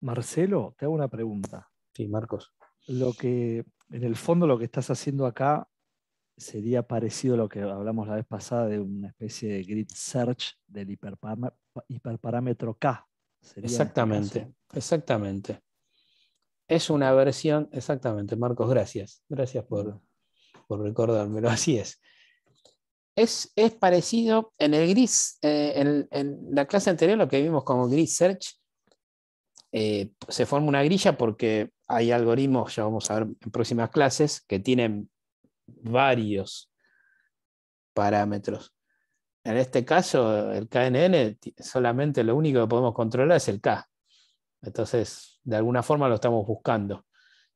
Marcelo, te hago una pregunta. Sí, Marcos. Lo que, en el fondo, lo que estás haciendo acá sería parecido a lo que hablamos la vez pasada de una especie de grid search del hiperparámetro K. Este exactamente, exactamente. Es una versión, exactamente, Marcos, gracias. Gracias por, por recordármelo, (laughs) así es. Es, es, parecido en el grid, eh, en, en, la clase anterior, lo que vimos como grid search, eh, se forma una grilla porque hay algoritmos, ya vamos a ver en próximas clases, que tienen varios parámetros. En este caso, el KNN solamente lo único que podemos controlar es el K. Entonces, de alguna forma lo estamos buscando.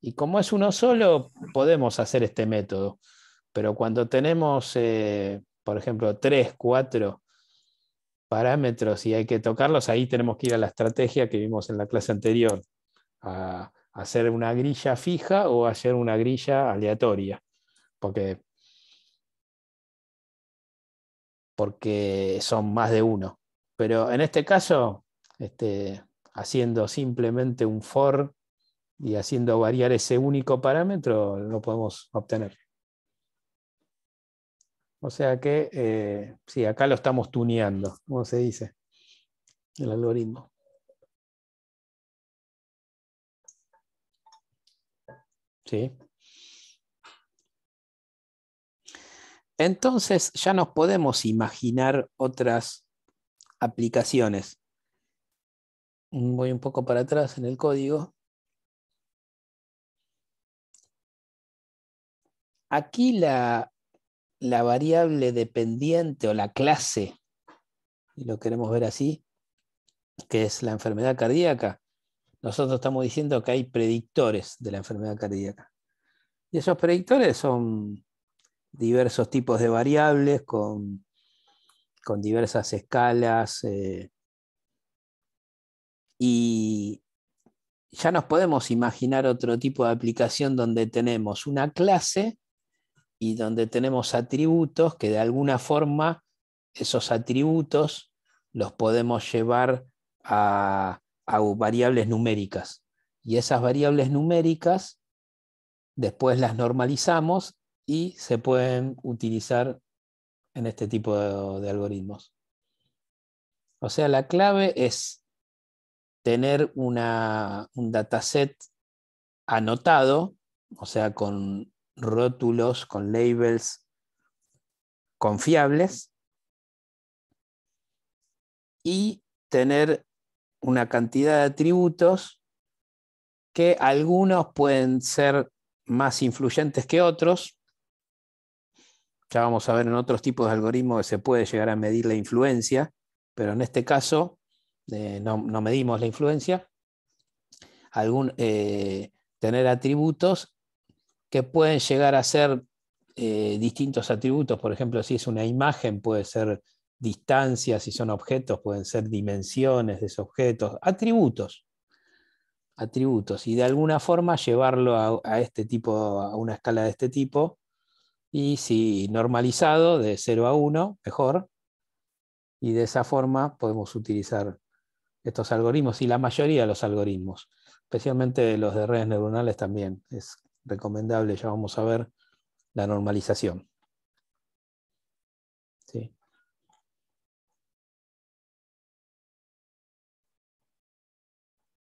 Y como es uno solo, podemos hacer este método. Pero cuando tenemos, eh, por ejemplo, tres, cuatro parámetros y hay que tocarlos, ahí tenemos que ir a la estrategia que vimos en la clase anterior, a hacer una grilla fija o hacer una grilla aleatoria, porque, porque son más de uno. Pero en este caso, este, haciendo simplemente un for y haciendo variar ese único parámetro, lo podemos obtener. O sea que, eh, sí, acá lo estamos tuneando, como se dice, el algoritmo. ¿Sí? Entonces ya nos podemos imaginar otras aplicaciones. Voy un poco para atrás en el código. Aquí la, la variable dependiente o la clase, y lo queremos ver así, que es la enfermedad cardíaca, nosotros estamos diciendo que hay predictores de la enfermedad cardíaca. Y esos predictores son diversos tipos de variables con, con diversas escalas. Eh, y ya nos podemos imaginar otro tipo de aplicación donde tenemos una clase y donde tenemos atributos que de alguna forma esos atributos los podemos llevar a, variables numéricas. Y esas variables numéricas después las normalizamos y se pueden utilizar en este tipo de, algoritmos. O sea, la clave es tener un dataset anotado, o sea, con rótulos, con labels confiables y tener una cantidad de atributos que algunos pueden ser más influyentes que otros. Ya vamos a ver en otros tipos de algoritmos que se puede llegar a medir la influencia, pero en este caso eh, no, medimos la influencia. Algún, eh, tener atributos que pueden llegar a ser eh, distintos atributos. Por ejemplo, si es una imagen, puede ser distancia, si son objetos, pueden ser dimensiones de esos objetos, atributos. Atributos. Y de alguna forma llevarlo a, este tipo, a una escala de este tipo. Y si normalizado de 0 a 1, mejor. Y de esa forma podemos utilizar estos algoritmos y la mayoría de los algoritmos, especialmente los de redes neuronales también. Es recomendable, ya vamos a ver, la normalización.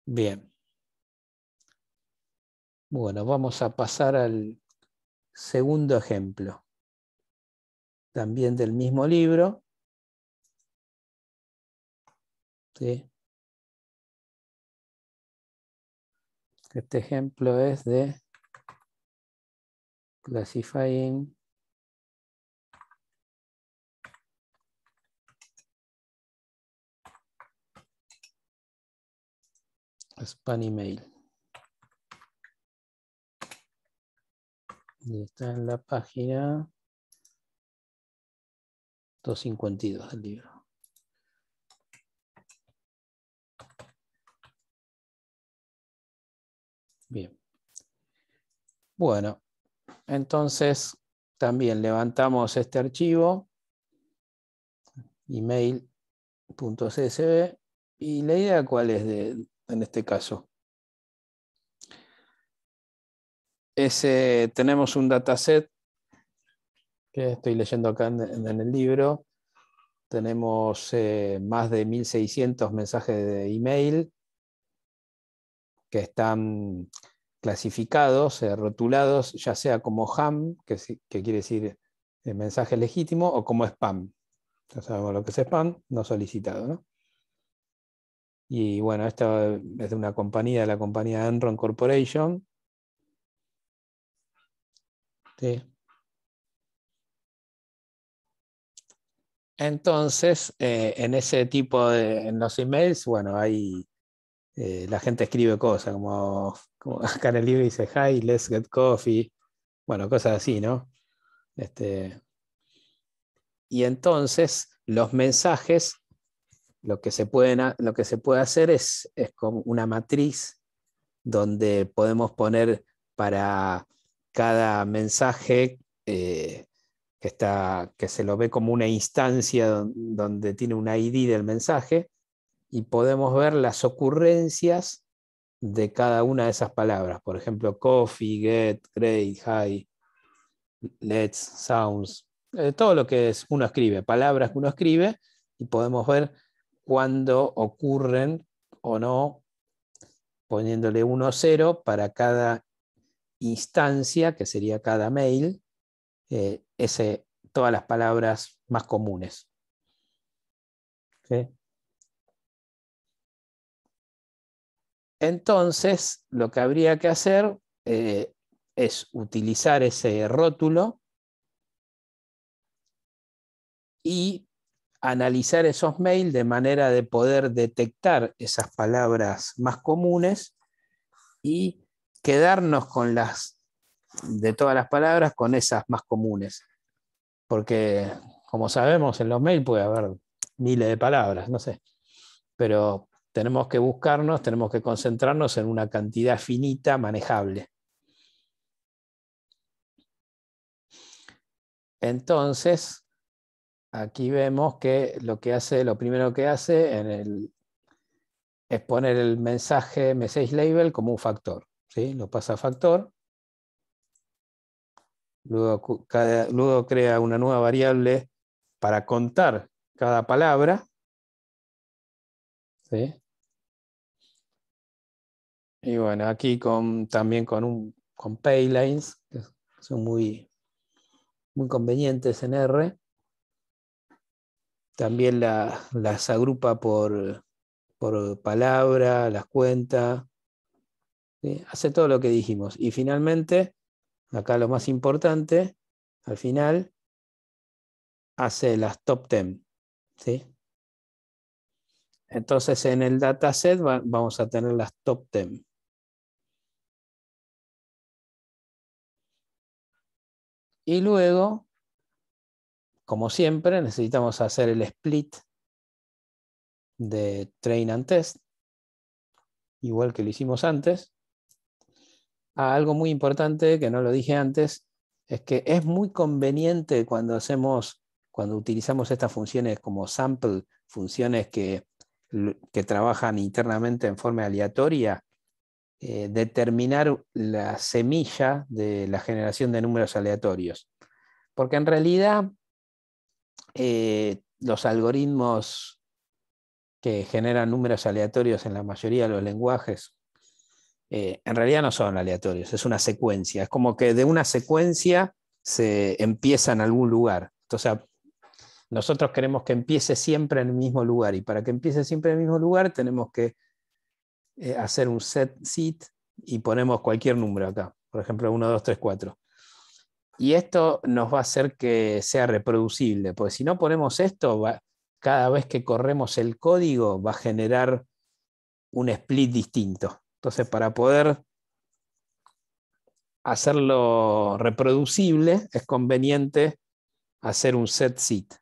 Bien. Bueno, vamos a pasar al segundo ejemplo. También del mismo libro. Este ejemplo es de classifying spam email. Está en la página 252 del libro. Bien. Bueno, entonces, también levantamos este archivo, email.csv, y la idea cuál es de, en este caso. Ese, tenemos un dataset que estoy leyendo acá en, el libro. Tenemos eh, más de 1600 mensajes de email que están clasificados, eh, rotulados, ya sea como ham, que, quiere decir eh, mensaje legítimo, o como spam. Ya sabemos lo que es spam, no solicitado. Y bueno, esta es de una compañía, la compañía Enron Corporation. Entonces, eh, en ese tipo de, en los emails, bueno, hay, eh, la gente escribe cosas como, como (laughs) acá en el libro dice, hi, let's get coffee, bueno, cosas así, ¿no? Este, y entonces los mensajes, lo que se, pueden, lo que se puede hacer es, es como una matriz donde podemos poner para cada mensaje eh, que, está, que se lo ve como una instancia donde tiene una ID del mensaje y podemos ver las ocurrencias de cada una de esas palabras. Por ejemplo, coffee, get, great, high, let's, sounds, eh, todo lo que es, uno escribe, palabras que uno escribe, y podemos ver cuándo ocurren o no, poniéndole 1 o 0 para cada instancia, que sería cada mail, eh, ese, todas las palabras más comunes. Entonces, lo que habría que hacer eh, es utilizar ese rótulo y analizar esos mails de manera de poder detectar esas palabras más comunes y quedarnos con las, de todas las palabras, con esas más comunes. Porque, como sabemos, en los mails puede haber miles de palabras, no sé. Pero tenemos que buscarnos, tenemos que concentrarnos en una cantidad finita, manejable. Entonces, aquí vemos que lo que hace, lo primero que hace es poner el mensaje message label como un factor. ¿sí? Lo pasa a factor. Luego, luego crea una nueva variable para contar cada palabra. Y bueno, aquí con, también con, un, con paylines, que son muy, muy convenientes en R. También las agrupa por, por palabra, las cuenta. Hace todo lo que dijimos. Y finalmente, acá lo más importante, al final, hace las top 10. ¿sí? Entonces en el dataset vamos a tener las top 10. Y luego, como siempre, necesitamos hacer el split de train and test, igual que lo hicimos antes. Ah, algo muy importante que no lo dije antes, es que es muy conveniente cuando hacemos, cuando utilizamos estas funciones como sample, funciones que, que trabajan internamente en forma aleatoria, eh, determinar la semilla de la generación de números aleatorios. Porque en realidad eh, los algoritmos que generan números aleatorios en la mayoría de los lenguajes, eh, en realidad no son aleatorios, es una secuencia. Es como que de una secuencia se empieza en algún lugar. Entonces, nosotros queremos que empiece siempre en el mismo lugar y para que empiece siempre en el mismo lugar tenemos que eh, hacer un set seat y ponemos cualquier número acá, por ejemplo 1, 2, 3, 4. Y esto nos va a hacer que sea reproducible, porque si no ponemos esto, cada vez que corremos el código va a generar un split distinto. Entonces, para poder hacerlo reproducible, es conveniente hacer un set seat.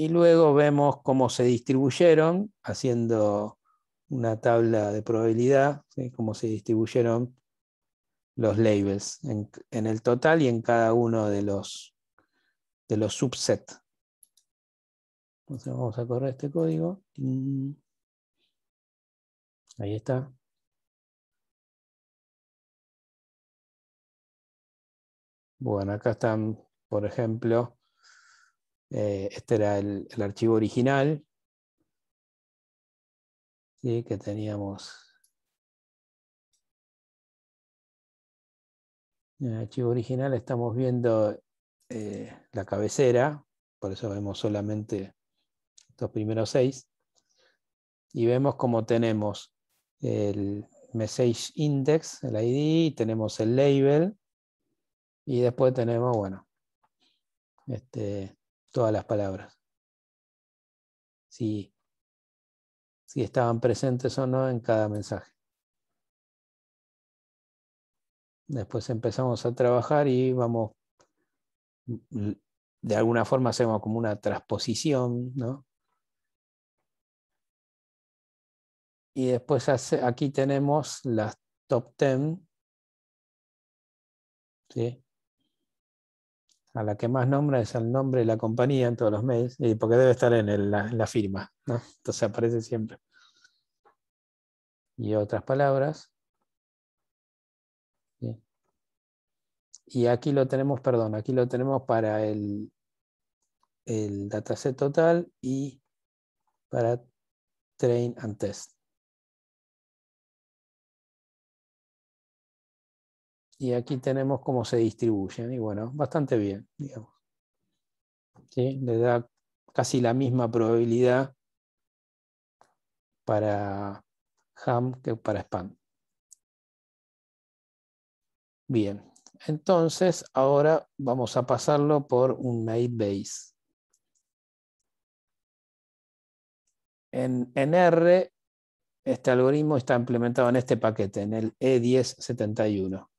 Y luego vemos cómo se distribuyeron, haciendo una tabla de probabilidad, cómo se distribuyeron los labels en, el total y en cada uno de los, de los subsets. Entonces vamos a correr este código. Ahí está. Bueno, acá están, por ejemplo, eh, este era el, archivo original que teníamos. En el archivo original estamos viendo eh, la cabecera, por eso vemos solamente estos primeros seis. Y vemos cómo tenemos el message index, el ID, tenemos el label, y después tenemos, bueno, este, todas las palabras. Si, si estaban presentes o no en cada mensaje. Después empezamos a trabajar y vamos, de alguna forma hacemos como una transposición, ¿no? Y después aquí tenemos las top 10. ¿sí? A la que más nombra es el nombre de la compañía en todos los mails, porque debe estar en, la, firma, ¿no? Entonces aparece siempre. Y otras palabras. Y aquí lo tenemos, perdón, aquí lo tenemos para el, el dataset total y para train and test. Y aquí tenemos cómo se distribuyen. Y bueno, bastante bien, digamos. Le da casi la misma probabilidad para ham que para spam. Bien, entonces ahora vamos a pasarlo por un naive base. En, en R, este algoritmo está implementado en este paquete, en el E1071.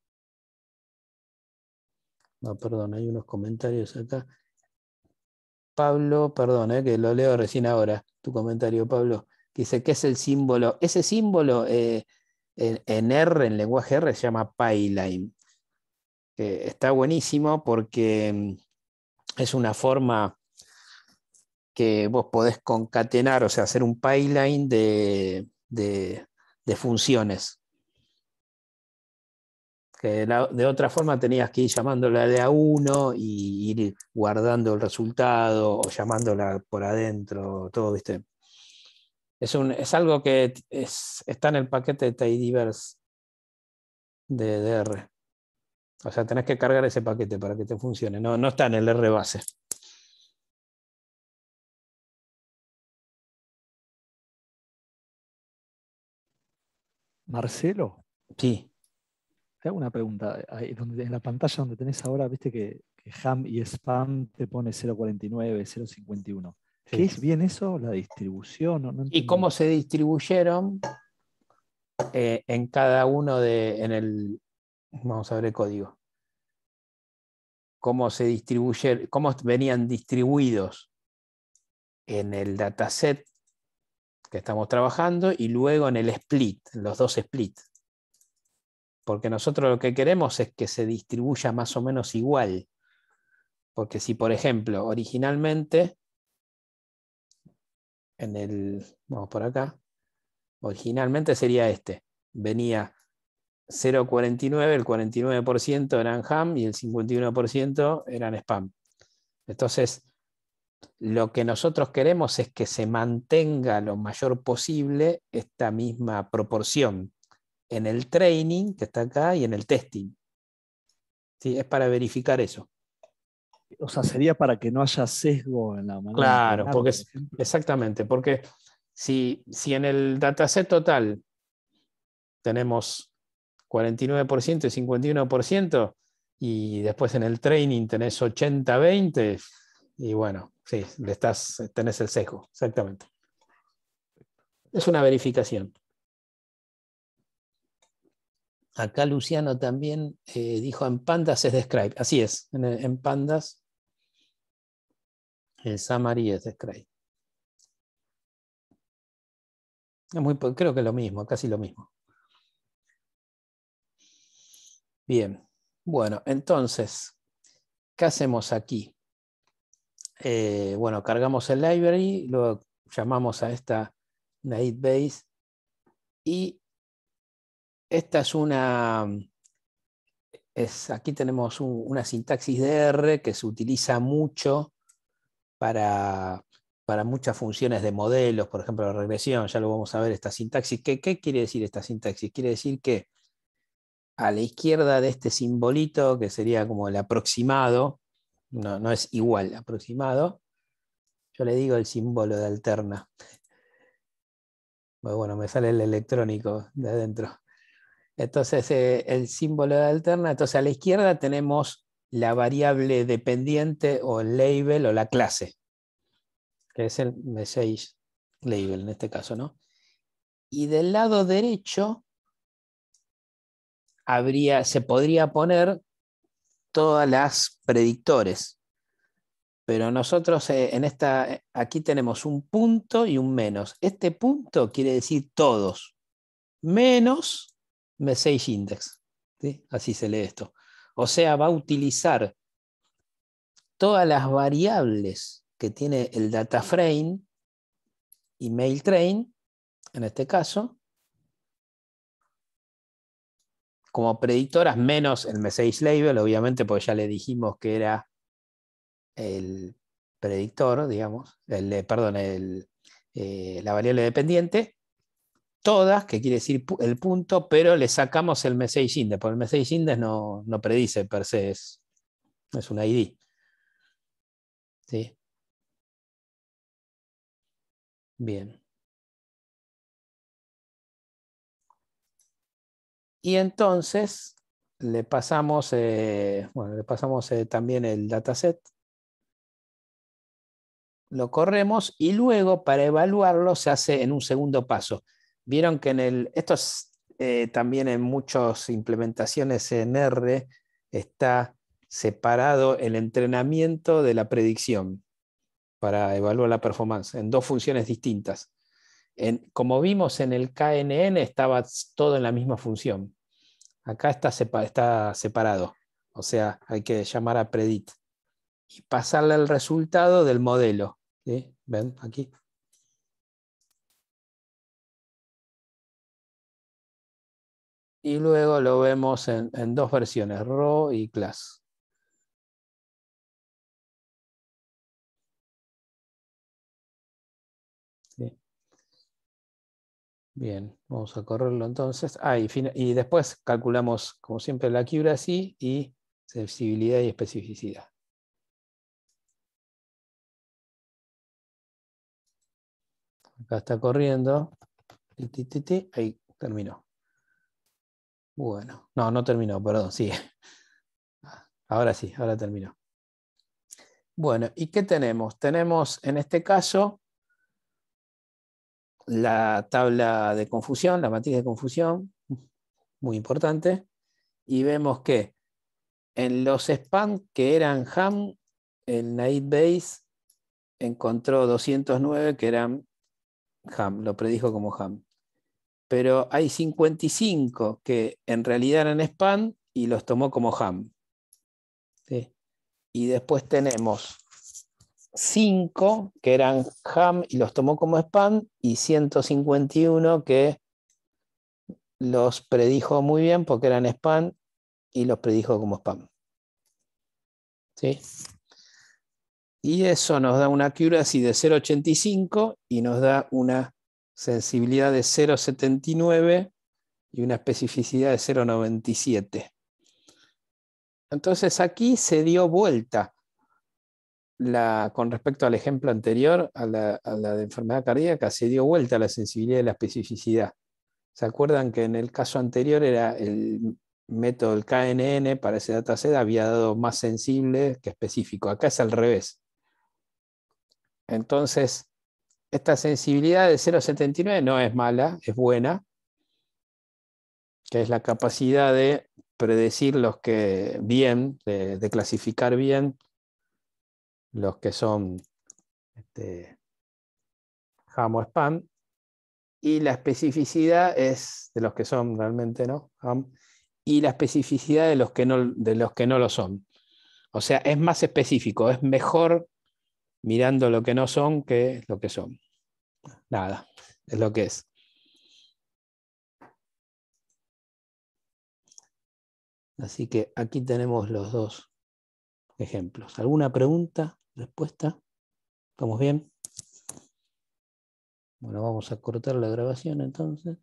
No, perdón, hay unos comentarios acá. Pablo, perdón, eh, que lo leo recién ahora, tu comentario, Pablo, que dice que es el símbolo. Ese símbolo eh, en, R, en lenguaje R, se llama Pyline. Que está buenísimo porque mm, es una forma que vos podés concatenar, o sea, hacer un pipeline de, de funciones que de otra forma tenías que ir llamándola de a uno y ir guardando el resultado o llamándola por adentro, todo, ¿viste? Es, un, es algo que está en el paquete de Tidyverse de, DR. O sea, tenés que cargar ese paquete para que te funcione. No, no está en el R base. Marcelo. Sí. Te hago una pregunta. donde, en la pantalla donde tenés ahora, viste que, ham y spam te pone 0.49, 0.51. ¿Qué es bien eso? ¿La distribución? ¿Y cómo se distribuyeron eh, en cada uno de, en el, vamos a ver el código. Cómo se distribuyeron, cómo venían distribuidos en el dataset que estamos trabajando y luego en el split, los dos splits porque nosotros lo que queremos es que se distribuya más o menos igual. Porque si, por ejemplo, originalmente, en el, vamos por acá, originalmente sería este, venía 0,49, el 49% eran ham y el 51% eran spam. Entonces, lo que nosotros queremos es que se mantenga lo mayor posible esta misma proporción en el training, que está acá, y en el testing. ¿Sí? Es para verificar eso. O sea, sería para que no haya sesgo en la manera. Claro, porque exactamente, porque si, si en el dataset total tenemos 49% y 51%, y después en el training tenés 80-20, y bueno, sí, le estás, tenés el sesgo, exactamente. Es una verificación. Acá Luciano también eh, dijo en Pandas es Describe. Así es, en, Pandas el summary es Describe. creo que lo mismo, casi lo mismo. Bien, bueno, entonces, ¿qué hacemos aquí? Eh, bueno, cargamos el library, luego llamamos a esta naive base y esta es una, es, aquí tenemos una sintaxis de R que se utiliza mucho para, para, muchas funciones de modelos, por ejemplo, la regresión, ya lo vamos a ver, esta sintaxis. ¿Qué, ¿Qué, quiere decir esta sintaxis? Quiere decir que a la izquierda de este simbolito, que sería como el aproximado, no, no es igual, aproximado, Yo le digo el símbolo de alterna. Bueno, me sale el electrónico de adentro. Entonces, eh, el símbolo de alterna. Entonces, a la izquierda tenemos la variable dependiente o el label o la clase, que es el message label en este caso, ¿no? Y del lado derecho habría, se podría poner todas las predictores. Pero nosotros eh, en esta, aquí tenemos un punto y un menos. Este punto quiere decir todos, menos message index. Así se lee esto. O sea, va a utilizar todas las variables que tiene el data frame y mail train, en este caso, como predictoras menos el message label, obviamente, porque ya le dijimos que era el predictor, digamos, el, eh, perdón, el, eh, la variable dependiente, todas, que quiere decir el punto, pero le sacamos el message index, porque el message index no, no predice per se, es, es un ID. ¿Sí? Bien. Y entonces le pasamos, eh, bueno, le pasamos eh, también el dataset. Lo corremos y luego para evaluarlo se hace en un segundo paso. Vieron que en el, esto es, eh, también en muchas implementaciones en R está separado el entrenamiento de la predicción para evaluar la performance en dos funciones distintas como vimos en el KNN, estaba todo en la misma función. Acá está, está separado. O sea, hay que llamar a predit y pasarle el resultado del modelo. ¿Ven aquí? Y luego lo vemos en, dos versiones, raw y class. Bien, vamos a correrlo entonces. Ah, y, después calculamos, como siempre, la accuracy y sensibilidad y especificidad. Acá está corriendo. Ahí terminó. Bueno, no, no terminó, perdón, sigue. (laughs) Ahora sí, ahora terminó. Bueno, ¿y qué tenemos? Tenemos en este caso la tabla de confusión, la matriz de confusión, muy importante, y vemos que en los spam que eran ham, el Night Base encontró 209 que eran ham, lo predijo como ham. Pero hay 55 que en realidad eran spam y los tomó como ham. Y después tenemos 5 que eran ham y los tomó como spam y 151 que los predijo muy bien porque eran spam y los predijo como spam. ¿Sí? Y eso nos da una accuracy de 0.85 y nos da una sensibilidad de 0.79 y una especificidad de 0.97. Entonces aquí se dio vuelta con respecto al ejemplo anterior, a la, de enfermedad cardíaca, se dio vuelta la sensibilidad y la especificidad. ¿Se acuerdan que en el caso anterior era el método del KNN para ese dataset había dado más sensible que específico? Acá es al revés. Entonces, esta sensibilidad de 0,79 no es mala, es buena, que es la capacidad de predecir los que bien, de clasificar bien los que son este, ham o spam, y la especificidad es de los que son realmente no y la especificidad de los que no, de los que no lo son. O sea, es más específico, es mejor mirando lo que no son que lo que son. Nada, es lo que es. Así que aquí tenemos los dos ejemplos. ¿Alguna pregunta? respuesta. ¿Estamos bien? Bueno, vamos a cortar la grabación entonces.